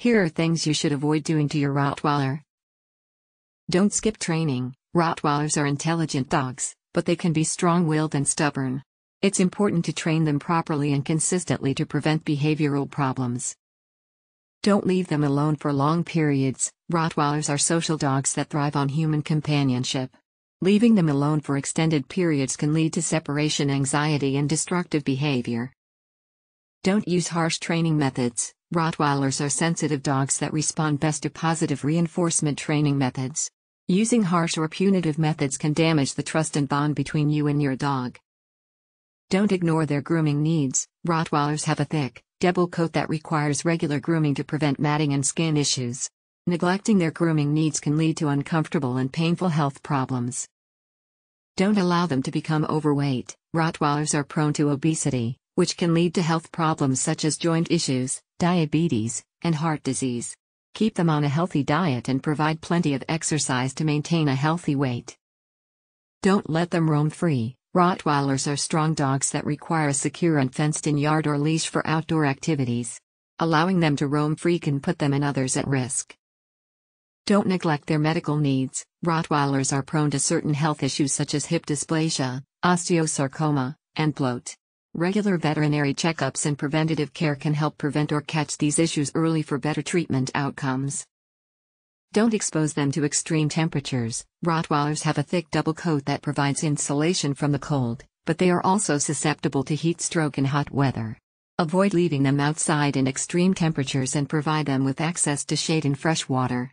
Here are things you should avoid doing to your Rottweiler. Don't skip training. Rottweilers are intelligent dogs, but they can be strong willed and stubborn. It's important to train them properly and consistently to prevent behavioral problems. Don't leave them alone for long periods. Rottweilers are social dogs that thrive on human companionship. Leaving them alone for extended periods can lead to separation anxiety and destructive behavior. Don't use harsh training methods. Rottweilers are sensitive dogs that respond best to positive reinforcement training methods. Using harsh or punitive methods can damage the trust and bond between you and your dog. Don't ignore their grooming needs. Rottweilers have a thick, double coat that requires regular grooming to prevent matting and skin issues. Neglecting their grooming needs can lead to uncomfortable and painful health problems. Don't allow them to become overweight. Rottweilers are prone to obesity, which can lead to health problems such as joint issues, diabetes, and heart disease. Keep them on a healthy diet and provide plenty of exercise to maintain a healthy weight. Don't let them roam free. Rottweilers are strong dogs that require a secure and fenced in yard or leash for outdoor activities. Allowing them to roam free can put them and others at risk. Don't neglect their medical needs. Rottweilers are prone to certain health issues such as hip dysplasia, osteosarcoma, and bloat. Regular veterinary checkups and preventative care can help prevent or catch these issues early for better treatment outcomes. Don't expose them to extreme temperatures. Rottweilers have a thick double coat that provides insulation from the cold, but they are also susceptible to heat stroke in hot weather. Avoid leaving them outside in extreme temperatures and provide them with access to shade and fresh water.